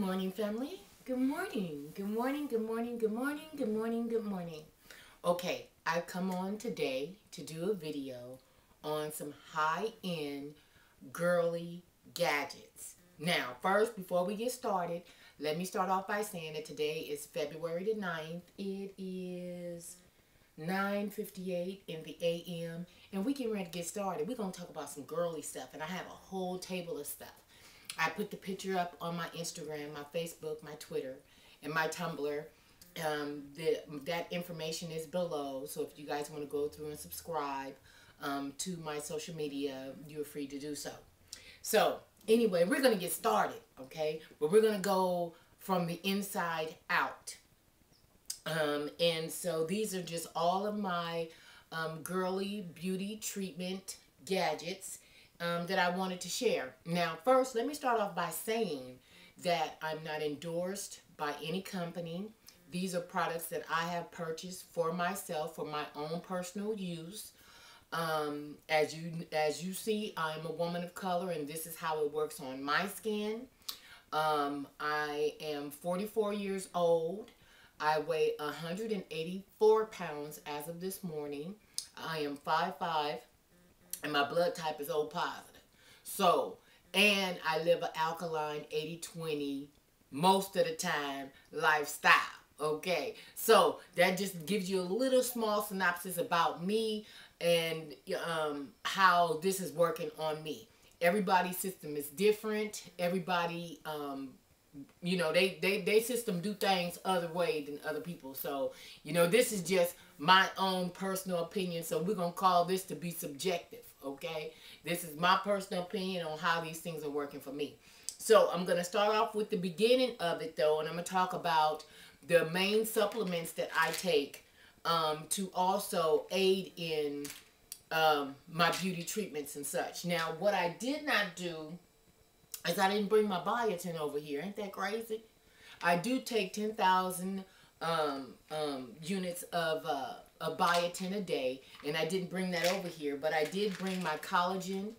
morning, family. Good morning. Good morning. Good morning. Good morning. Good morning. Good morning. Okay, I've come on today to do a video on some high-end girly gadgets. Now, first, before we get started, let me start off by saying that today is February the 9th. It is 9.58 in the a.m. And we getting ready to get started. We're going to talk about some girly stuff. And I have a whole table of stuff. I put the picture up on my Instagram, my Facebook, my Twitter, and my Tumblr. Um, the, that information is below. So if you guys want to go through and subscribe um, to my social media, you're free to do so. So anyway, we're going to get started, okay? But we're going to go from the inside out. Um, and so these are just all of my um, girly beauty treatment gadgets um, that I wanted to share. Now, first, let me start off by saying that I'm not endorsed by any company. These are products that I have purchased for myself for my own personal use. Um, as you as you see, I'm a woman of color, and this is how it works on my skin. Um, I am 44 years old. I weigh 184 pounds as of this morning. I am 5'5", and my blood type is O positive. So, and I live an alkaline 80-20 most of the time lifestyle. Okay, so that just gives you a little small synopsis about me and um, how this is working on me. Everybody's system is different. Everybody, um, you know, they, they, they system do things other way than other people. So, you know, this is just my own personal opinion. So we're going to call this to be subjective okay? This is my personal opinion on how these things are working for me. So I'm going to start off with the beginning of it, though, and I'm going to talk about the main supplements that I take um, to also aid in um, my beauty treatments and such. Now, what I did not do is I didn't bring my biotin over here. Ain't that crazy? I do take 10,000 um, um, units of uh, a biotin a day, and I didn't bring that over here, but I did bring my collagen.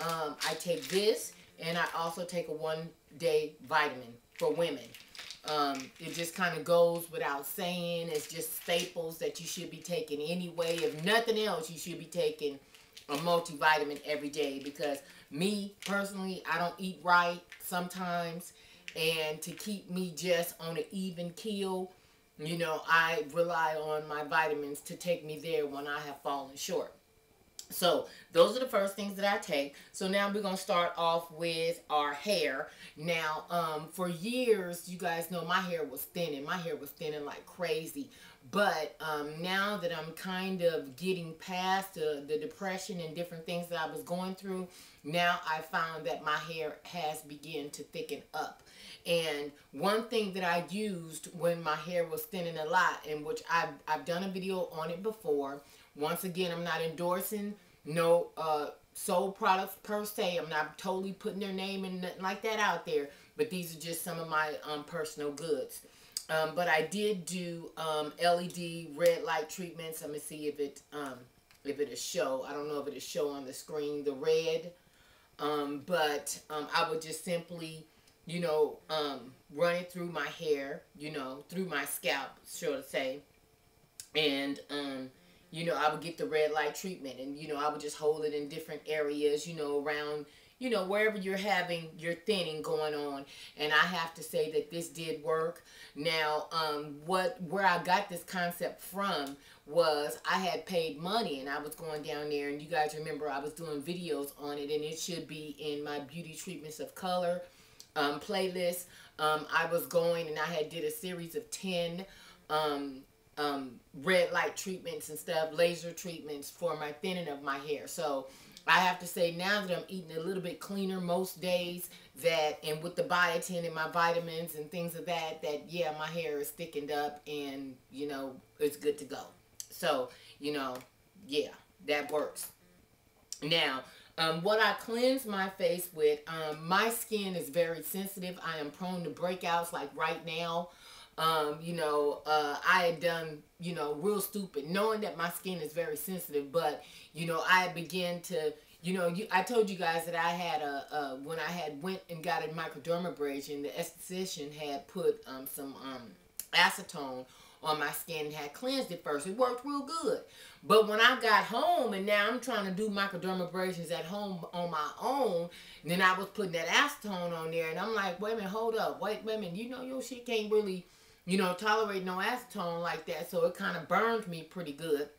Um, I take this, and I also take a one-day vitamin for women. Um, it just kind of goes without saying. It's just staples that you should be taking anyway. If nothing else, you should be taking a multivitamin every day because me, personally, I don't eat right sometimes. And to keep me just on an even keel, you know, I rely on my vitamins to take me there when I have fallen short. So those are the first things that I take. So now we're going to start off with our hair. Now, um, for years, you guys know my hair was thinning. My hair was thinning like crazy. But um, now that I'm kind of getting past the, the depression and different things that I was going through, now I found that my hair has begun to thicken up. And one thing that I used when my hair was thinning a lot, and which I've, I've done a video on it before. Once again, I'm not endorsing no uh, sold products per se. I'm not totally putting their name and nothing like that out there. But these are just some of my um, personal goods. Um, but I did do um, LED red light treatments. Let me see if it um, if it'll show. I don't know if it'll show on the screen the red. Um, but um, I would just simply you know, um, running through my hair, you know, through my scalp, sure to say. And, um, you know, I would get the red light treatment and, you know, I would just hold it in different areas, you know, around, you know, wherever you're having your thinning going on. And I have to say that this did work. Now, um, what, where I got this concept from was I had paid money and I was going down there and you guys remember I was doing videos on it and it should be in my beauty treatments of color um, playlist. Um, I was going and I had did a series of 10 um, um, red light treatments and stuff, laser treatments for my thinning of my hair. So I have to say now that I'm eating a little bit cleaner most days that and with the biotin and my vitamins and things of that that yeah my hair is thickened up and you know it's good to go. So you know yeah that works. Now um, what I cleanse my face with, um, my skin is very sensitive. I am prone to breakouts like right now. Um, you know, uh, I had done, you know, real stupid, knowing that my skin is very sensitive, but, you know, I began to you know, you, I told you guys that I had a, a when I had went and got a microdermabrasion, the esthetician had put um, some um, acetone on my skin and had cleansed it first. It worked real good. But when I got home and now I'm trying to do microdermabrasions at home on my own, then I was putting that acetone on there and I'm like, wait a minute, hold up, wait, wait a minute, you know your shit can't really, you know, tolerate no acetone like that. So it kind of burned me pretty good.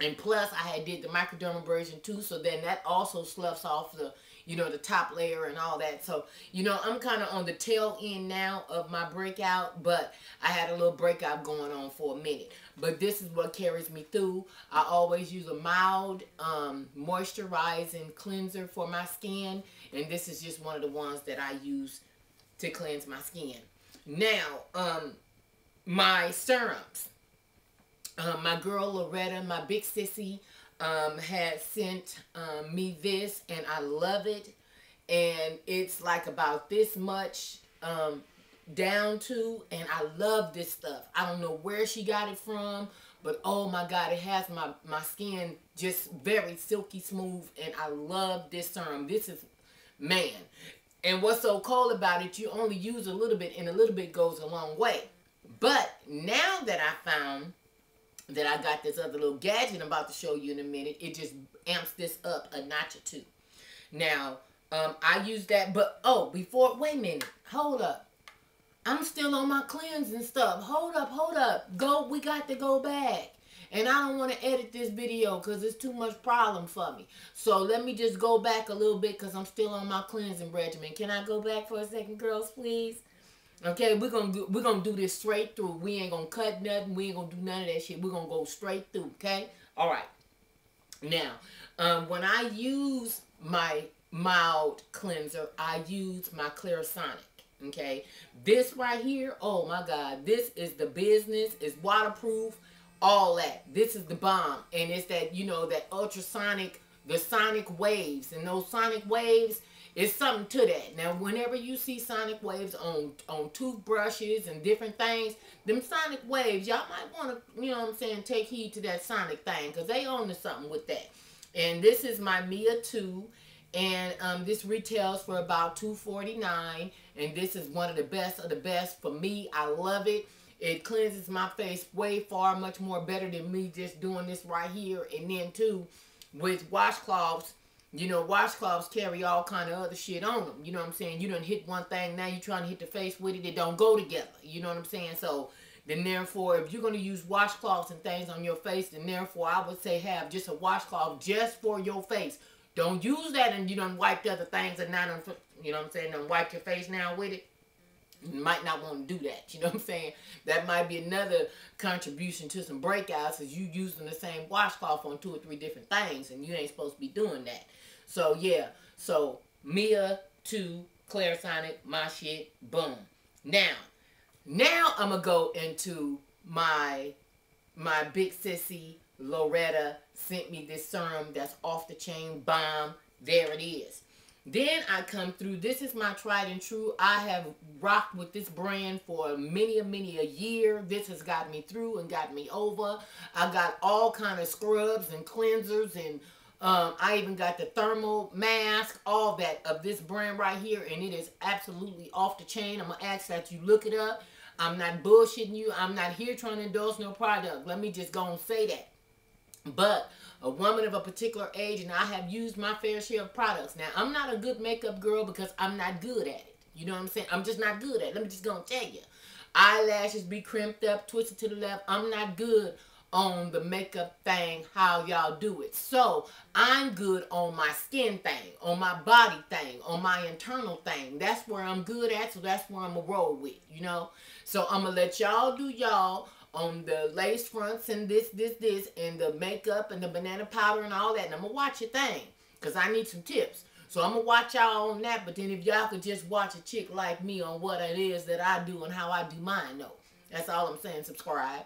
And plus, I had did the microdermabrasion too, so then that also sloughs off the, you know, the top layer and all that. So, you know, I'm kind of on the tail end now of my breakout, but I had a little breakout going on for a minute. But this is what carries me through. I always use a mild um, moisturizing cleanser for my skin, and this is just one of the ones that I use to cleanse my skin. Now, um, my serums. Um, my girl Loretta, my big sissy, um, had sent um, me this, and I love it. And it's like about this much um, down to, and I love this stuff. I don't know where she got it from, but oh my God, it has my, my skin just very silky smooth, and I love this serum. This is, man. And what's so cool about it, you only use a little bit, and a little bit goes a long way. But now that I found that I got this other little gadget I'm about to show you in a minute. It just amps this up a notch or two. Now, um, I use that, but, oh, before, wait a minute. Hold up. I'm still on my cleansing stuff. Hold up, hold up. Go, we got to go back. And I don't want to edit this video because it's too much problem for me. So let me just go back a little bit because I'm still on my cleansing regimen. Can I go back for a second, girls, please? Okay, we're gonna do, we're gonna do this straight through. We ain't gonna cut nothing. We ain't gonna do none of that shit. We're gonna go straight through. Okay. All right. Now, um, when I use my mild cleanser, I use my Clarisonic. Okay, this right here. Oh my God, this is the business. It's waterproof. All that. This is the bomb, and it's that you know that ultrasonic, the sonic waves, and those sonic waves it's something to that. Now, whenever you see sonic waves on on toothbrushes and different things, them sonic waves, y'all might want to, you know what I'm saying, take heed to that sonic thing because they own something with that. And this is my Mia 2 and um, this retails for about $2.49 and this is one of the best of the best for me. I love it. It cleanses my face way far much more better than me just doing this right here. And then too, with washcloths, you know, washcloths carry all kind of other shit on them. You know what I'm saying? You don't hit one thing, now you're trying to hit the face with it. They don't go together. You know what I'm saying? So, then therefore, if you're going to use washcloths and things on your face, then therefore, I would say have just a washcloth just for your face. Don't use that and you don't wipe the other things and not, on. you know what I'm saying, don't wipe your face now with it. Might not want to do that. You know what I'm saying? That might be another contribution to some breakouts is you using the same washcloth on two or three different things and you ain't supposed to be doing that. So yeah, so Mia 2 Clarisonic, my shit, boom. Now, now I'm gonna go into my my big sissy Loretta sent me this serum that's off the chain bomb. There it is. Then I come through. This is my tried and true. I have rocked with this brand for many, many a year. This has got me through and got me over. I got all kind of scrubs and cleansers and um, I even got the thermal mask, all that of this brand right here, and it is absolutely off the chain. I'm going to ask that you look it up. I'm not bullshitting you. I'm not here trying to endorse no product. Let me just go and say that. But a woman of a particular age, and I have used my fair share of products. Now, I'm not a good makeup girl because I'm not good at it. You know what I'm saying? I'm just not good at it. Let me just go and tell you. Eyelashes be crimped up, twisted to the left. I'm not good on the makeup thing, how y'all do it. So I'm good on my skin thing, on my body thing, on my internal thing. That's where I'm good at, so that's where I'm going to roll with, you know. So I'm going to let y'all do y'all on the lace fronts and this, this, this, and the makeup and the banana powder and all that. And I'm going to watch your thing because I need some tips. So I'm going to watch y'all on that. But then if y'all could just watch a chick like me on what it is that I do and how I do mine, though. That's all I'm saying. Subscribe.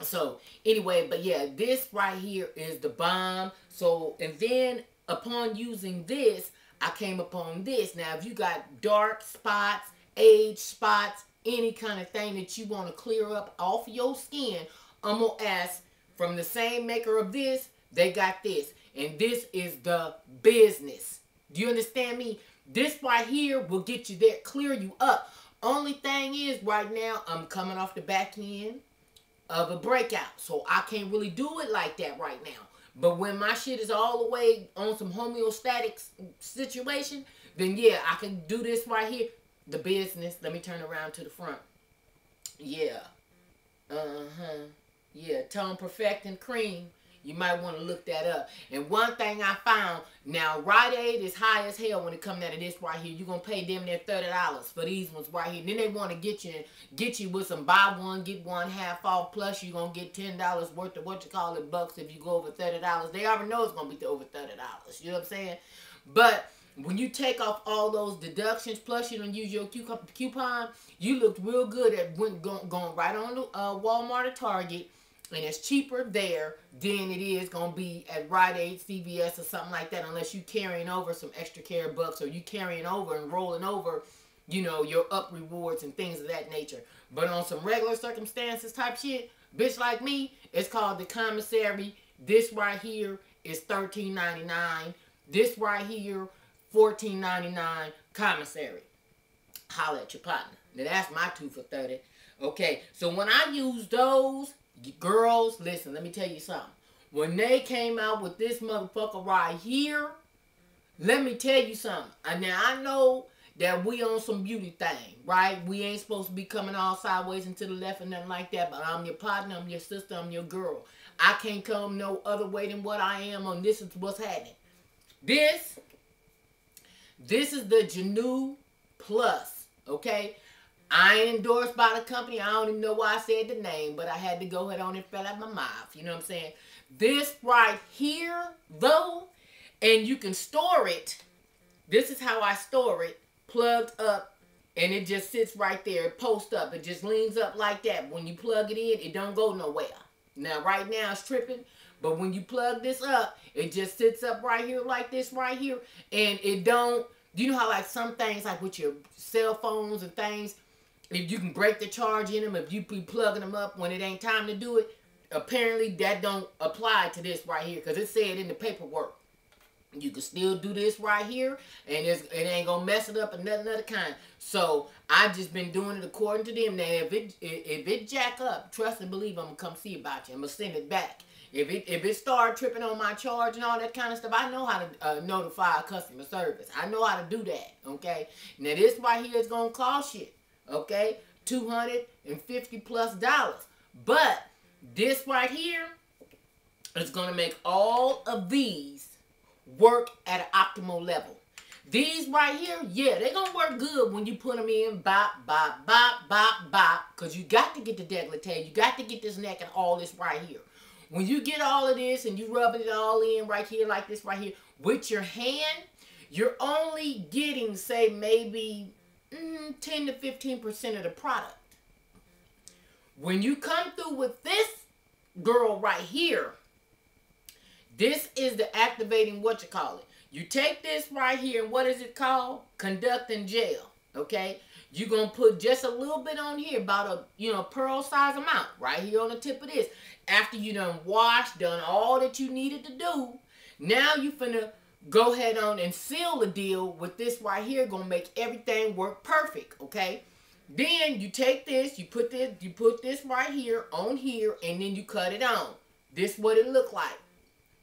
So anyway, but yeah, this right here is the bomb. So, and then upon using this, I came upon this. Now, if you got dark spots, age spots, any kind of thing that you want to clear up off your skin, I'm going to ask from the same maker of this, they got this. And this is the business. Do you understand me? This right here will get you there, clear you up. Only thing is, right now, I'm coming off the back end of a breakout. So I can't really do it like that right now. But when my shit is all the way on some homeostatic situation, then yeah, I can do this right here. The business. Let me turn around to the front. Yeah. Uh-huh. Yeah, tone perfecting cream. You might want to look that up. And one thing I found, now Rite Aid is high as hell when it comes down to this right here. You're gonna pay them their thirty dollars for these ones right here. Then they want to get you get you with some buy one, get one half off, plus you're gonna get ten dollars worth of what you call it bucks if you go over thirty dollars. They already know it's gonna be over thirty dollars. You know what I'm saying? But when you take off all those deductions, plus you don't use your coupon, you looked real good at going, going right on to uh, Walmart or Target and it's cheaper there than it is going to be at Rite Aid, CVS, or something like that, unless you're carrying over some extra care bucks or you're carrying over and rolling over, you know, your up rewards and things of that nature. But on some regular circumstances type shit, bitch like me, it's called the commissary. This right here is $13.99. This right here, $14.99 commissary. Holla at your partner. Now that's my two for 30. Okay, so when I use those, Girls, listen, let me tell you something. When they came out with this motherfucker right here, let me tell you something. And now I know that we on some beauty thing, right? We ain't supposed to be coming all sideways and to the left and nothing like that. But I'm your partner, I'm your sister, I'm your girl. I can't come no other way than what I am on this is what's happening. This, this is the JeNu Plus, okay? I ain't endorsed by the company. I don't even know why I said the name, but I had to go ahead on and fell out of my mouth. You know what I'm saying? This right here, though, and you can store it. This is how I store it. Plugged up, and it just sits right there. It posts up. It just leans up like that. When you plug it in, it don't go nowhere. Now, right now, it's tripping. But when you plug this up, it just sits up right here like this right here. And it don't, you know how like some things like with your cell phones and things, if you can break the charge in them, if you be plugging them up when it ain't time to do it, apparently that don't apply to this right here because it said in the paperwork. You can still do this right here, and it ain't gonna mess it up or nothing other kind. So I've just been doing it according to them. Now, if it if it jack up, trust and believe I'm gonna come see about you. I'm gonna send it back. If it if it start tripping on my charge and all that kind of stuff, I know how to uh, notify customer service. I know how to do that. Okay. Now this right here is gonna cost you okay? 250 plus dollars. But this right here is to make all of these work at an optimal level. These right here, yeah, they're going to work good when you put them in bop, bop, bop, bop, bop. Because you got to get the decollete. You got to get this neck and all this right here. When you get all of this and you rubbing it all in right here like this right here with your hand, you're only getting, say, maybe mm, 10 to 15% of the product. When you come through with this girl right here, this is the activating what you call it. You take this right here, and what is it called? Conducting gel. Okay? You're to put just a little bit on here, about a, you know, pearl size amount, right here on the tip of this. After you done washed, done all that you needed to do, now you finna go ahead on and seal the deal with this right here. Gonna make everything work perfect, okay? Then you take this, you put this, you put this right here on here, and then you cut it on. This what it look like.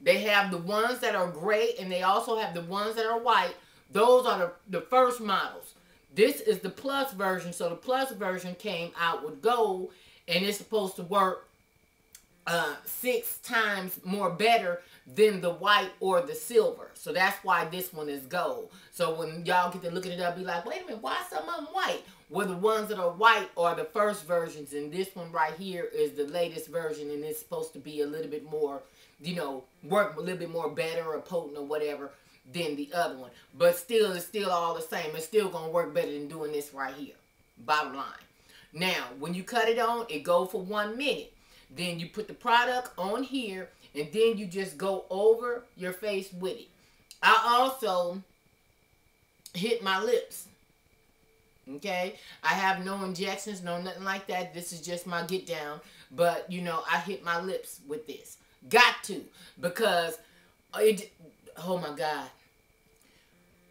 They have the ones that are gray, and they also have the ones that are white. Those are the, the first models. This is the plus version. So the plus version came out with gold, and it's supposed to work uh, six times more better than the white or the silver. So that's why this one is gold. So when y'all get to looking it up, be like, wait a minute, why some of them white? Well, the ones that are white are the first versions, and this one right here is the latest version, and it's supposed to be a little bit more, you know, work a little bit more better or potent or whatever than the other one. But still, it's still all the same. It's still going to work better than doing this right here. Bottom line. Now, when you cut it on, it go for one minute. Then you put the product on here and then you just go over your face with it. I also hit my lips. Okay? I have no injections, no nothing like that. This is just my get down. But, you know, I hit my lips with this. Got to. Because it, oh my God.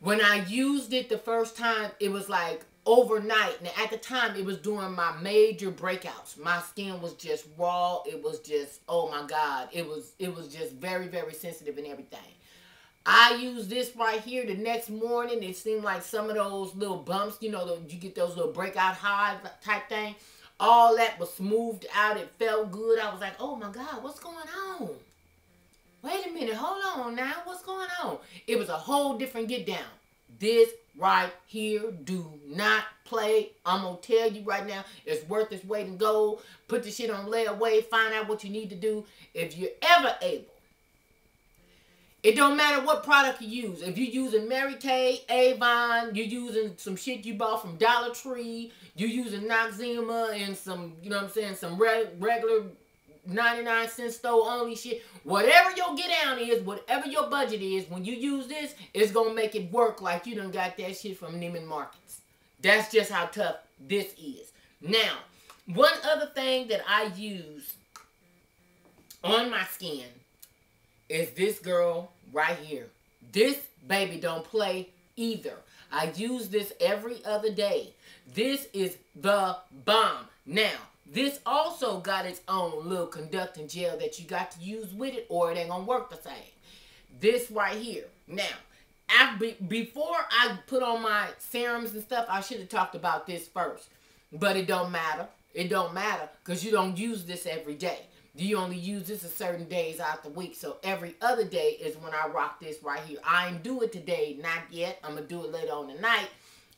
When I used it the first time, it was like overnight. And at the time, it was during my major breakouts. My skin was just raw. It was just, oh my God. It was, it was just very, very sensitive and everything. I use this right here the next morning. It seemed like some of those little bumps, you know, you get those little breakout highs type thing. All that was smoothed out. It felt good. I was like, oh my God, what's going on? Wait a minute, hold on now. What's going on? It was a whole different get down. This right here, do not play. I'm going to tell you right now, it's worth its weight in gold. Put the shit on layaway. Find out what you need to do. If you're ever able it don't matter what product you use. If you're using Mary Kay, Avon, you're using some shit you bought from Dollar Tree, you're using Noxzema and some, you know what I'm saying, some re regular 99 cent store only shit. Whatever your get down is, whatever your budget is, when you use this, it's going to make it work like you done got that shit from Neiman Marcus. That's just how tough this is. Now, one other thing that I use on my skin is this girl right here. This baby don't play either. I use this every other day. This is the bomb. Now, this also got its own little conducting gel that you got to use with it or it ain't to work the same. This right here. Now, before I put on my serums and stuff, I should have talked about this first. But it don't matter. It don't matter because you don't use this every day you only use this a certain days out the week. So every other day is when I rock this right here. I ain't do it today, not yet. I'm to do it later on tonight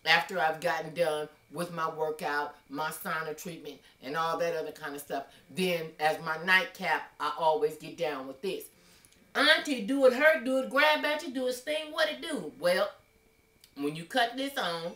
after I've gotten done with my workout, my sauna treatment, and all that other kind of stuff. Then as my nightcap, I always get down with this. Auntie, do it hurt, do it grab at you, do it sting, what it do? Well, when you cut this on,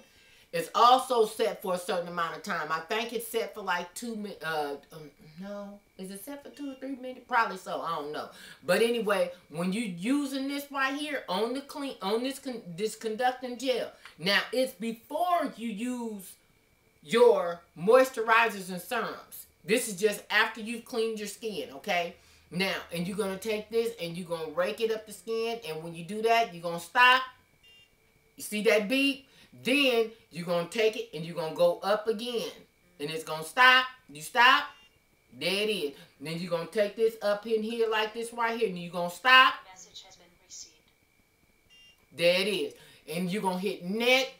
it's also set for a certain amount of time. I think it's set for like two minutes. Uh, um, no, is it set for two or three minutes? Probably so. I don't know. But anyway, when you're using this right here on the clean on this con this conducting gel, now it's before you use your moisturizers and serums. This is just after you've cleaned your skin. Okay. Now, and you're gonna take this and you're gonna rake it up the skin, and when you do that, you're gonna stop. You see that beat? Then you're going to take it and you're going to go up again. And it's going to stop. You stop. There it is. Then you're going to take this up in here like this right here. And you're going to stop. Message has been received. There it is. And you're going to hit neck,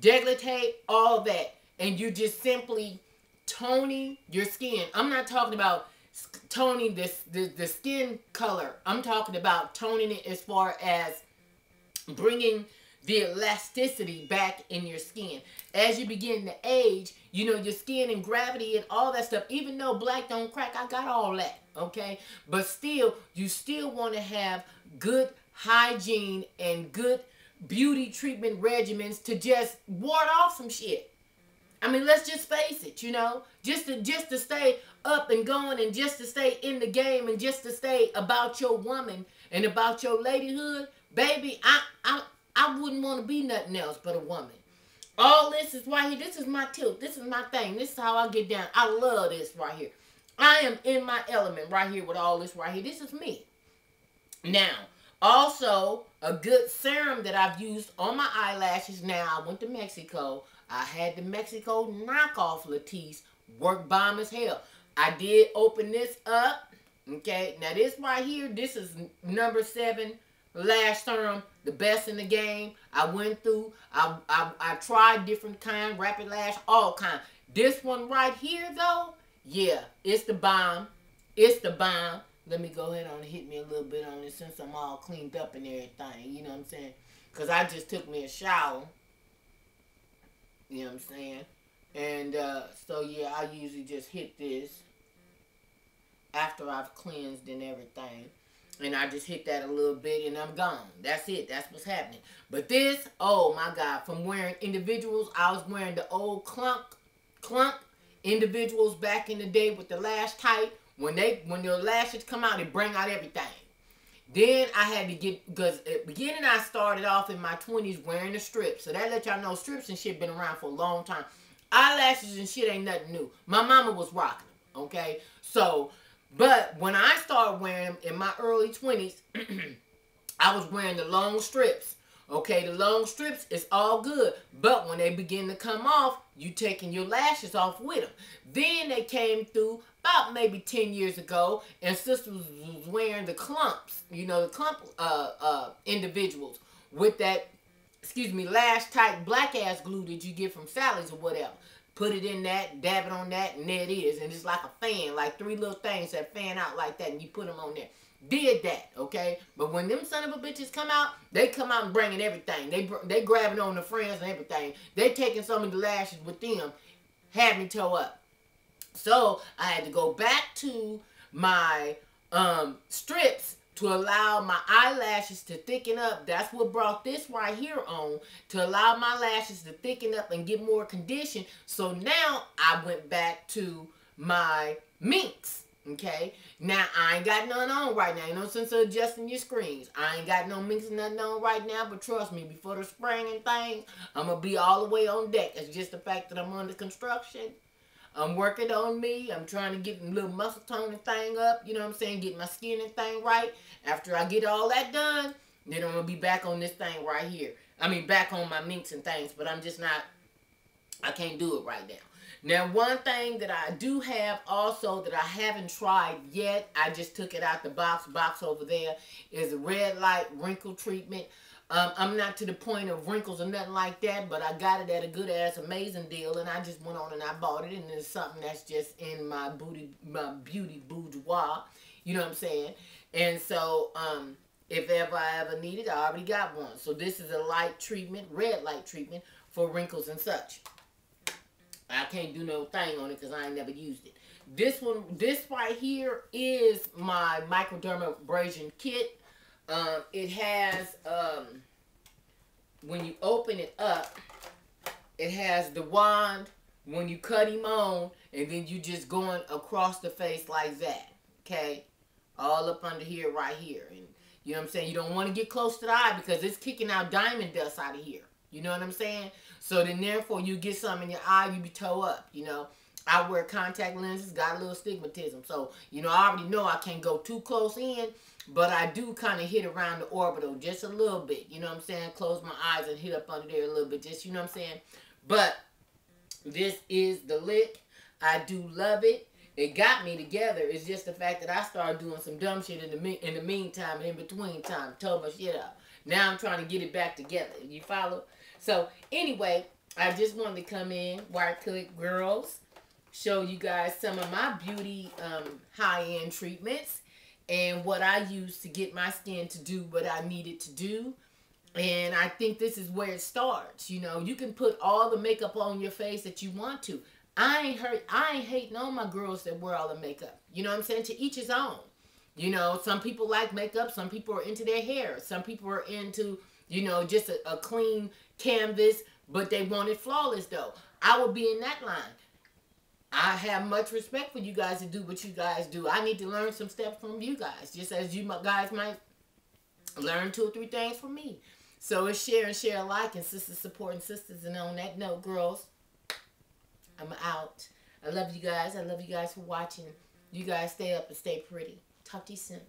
decollete, all that. And you just simply toning your skin. I'm not talking about toning this the, the skin color. I'm talking about toning it as far as bringing the elasticity back in your skin. As you begin to age, you know, your skin and gravity and all that stuff, even though black don't crack, I got all that, okay? But still, you still want to have good hygiene and good beauty treatment regimens to just ward off some shit. I mean, let's just face it, you know, just to just to stay up and going and just to stay in the game and just to stay about your woman and about your ladyhood, baby, I I I wouldn't want to be nothing else but a woman. All this is right here. This is my tilt. This is my thing. This is how I get down. I love this right here. I am in my element right here with all this right here. This is me. Now, also, a good serum that I've used on my eyelashes. Now, I went to Mexico. I had the Mexico knockoff Latisse. Work bomb as hell. I did open this up. Okay, now this right here, this is number seven lash serum the best in the game. I went through, I, I, I tried different kind, rapid lash, all kind. This one right here though, yeah, it's the bomb. It's the bomb. Let me go ahead and hit me a little bit on it since I'm all cleaned up and everything. You know what I'm saying? Because I just took me a shower. You know what I'm saying? And uh, so, yeah, I usually just hit this after I've cleansed and everything and I just hit that a little bit and I'm gone. That's it. That's what's happening. But this, oh my God, from wearing individuals, I was wearing the old clunk, clunk individuals back in the day with the lash tight. When they, when your lashes come out, it bring out everything. Then I had to get, because at beginning I started off in my 20s wearing the strips. So that let y'all know strips and shit been around for a long time. Eyelashes and shit ain't nothing new. My mama was rocking them, okay? So but when I started wearing them in my early 20s, I was wearing the long strips. Okay, the long strips is all good, but when they begin to come off, you taking your lashes off with them. Then they came through about maybe 10 years ago, and sister was, wearing the clumps, you know, the clump uh, uh, individuals with that, excuse me, lash tight black ass glue that you get from Sally's or whatever. Put it in that, dab it on that, and there it is. And it's like a fan, like three little things that fan out like that, and you put them on there did that, okay? But when them son of a bitches come out, they come out and bringing everything. They they grabbing on the friends and everything. They taking some of the lashes with them, me toe up. So I had to go back to my um, strips to allow my eyelashes to thicken up. That's what brought this right here on to allow my lashes to thicken up and get more condition. So now I went back to my minks. Okay, now I ain't got none on right now. You know, since adjusting your screens, I ain't got no minks nothing on right now. But trust me, before the spring and things, I'm gonna be all the way on deck. It's just the fact that I'm under construction. I'm working on me. I'm trying to get a little muscle tone thing up. You know what I'm saying? Get my skin and thing right. After I get all that done, then I'm gonna be back on this thing right here. I mean, back on my minks and things. But I'm just not. I can't do it right now. Now, one thing that I do have also that I haven't tried yet, I just took it out the box, box over there, is a red light wrinkle treatment. Um, I'm not to the point of wrinkles or nothing like that, but I got it at a good ass amazing deal, and I just went on and I bought it, and it's something that's just in my booty, my beauty boudoir. You know what I'm saying? And so, um, if ever I ever need it, I already got one. So this is a light treatment, red light treatment for wrinkles and such. I can't do no thing on it because I ain't never used it. This one, this right here is my microdermabrasion kit. Um, it has, um, when you open it up, it has the wand when you cut him on, and then you just going across the face like that. Okay? All up under here, right here. And you know what I'm saying? You don't want to get close to the eye because it's kicking out diamond dust out of here. You know what I'm saying? So then therefore you get some in your eye, you be toe up, you know. I wear contact lenses, got a little stigmatism. So, you know, I already know I can't go too close in, but I do kind of hit around the orbital just a little bit. You know what I'm saying? Close my eyes and hit up under there a little bit. Just, you know what I'm saying? But this is the lick. I do love it. It got me together. It's just the fact that I started doing some dumb shit in the in the meantime, in between time. Told my shit up. Now I'm trying to get it back together. You follow? So anyway, I just wanted to come in, White Click Girls, show you guys some of my beauty um, high-end treatments and what I use to get my skin to do what I needed to do. And I think this is where it starts. You know, you can put all the makeup on your face that you want to. I ain't hurt. I ain't hating on my girls that wear all the makeup. You know what I'm saying? To each his own. You know, some people like makeup. Some people are into their hair. Some people are into, you know, just a, a clean canvas, but they want it flawless though. I would be in that line. I have much respect for you guys to do what you guys do. I need to learn some steps from you guys, just as you guys might learn two or three things from me. So it's share and share alike and sisters supporting sisters. And on that note, girls, I'm out. I love you guys. I love you guys for watching. You guys stay up and stay pretty. Talk to you soon.